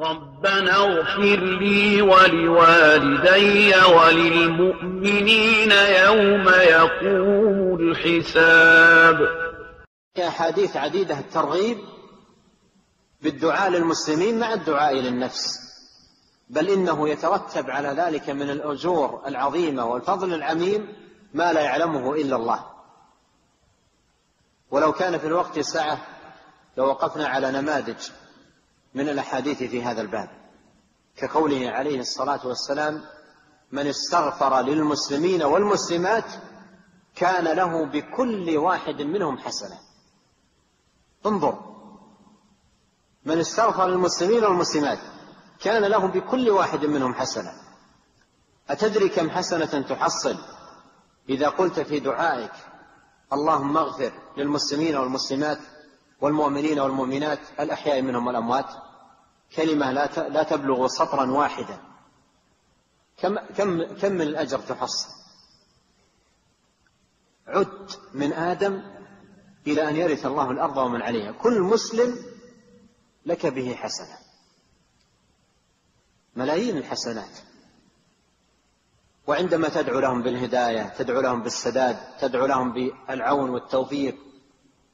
ربنا اغفر لي ولوالدي وللمؤمنين يوم يقوم الحساب أحاديث عديدة الترغيب بالدعاء للمسلمين مع الدعاء للنفس. بل إنه يترتب على ذلك من الأجور العظيمة والفضل العميم ما لا يعلمه إلا الله. ولو كان في الوقت سعة لوقفنا على نماذج. من الأحاديث في هذا الباب كقوله عليه الصلاة والسلام من استغفر للمسلمين والمسلمات كان له بكل واحد منهم حسنة. انظر. من استغفر للمسلمين والمسلمات كان له بكل واحد منهم حسنة. أتدري كم حسنة تحصل؟ إذا قلت في دعائك اللهم اغفر للمسلمين والمسلمات والمؤمنين والمؤمنات الأحياء منهم والأموات كلمة لا لا تبلغ سطرا واحدا. كم كم كم من الأجر تحصل؟ عد من آدم إلى أن يرث الله الأرض ومن عليها. كل مسلم لك به حسنة. ملايين الحسنات. وعندما تدعو لهم بالهداية تدعو لهم بالسداد تدعو لهم بالعون والتوفيق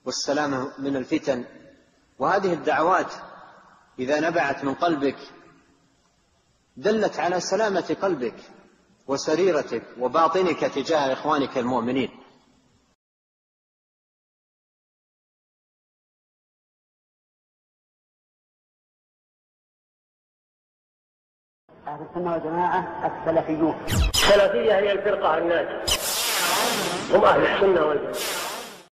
والسلامة من الفتن. وهذه الدعوات إذا نبعت من قلبك دلت على سلامة قلبك وسريرتك وباطنك تجاه إخوانك المؤمنين. أهل السنة والجماعة السلفيون. السلفية هي الفرقة الناجية. هم أهل السنة والجماعة.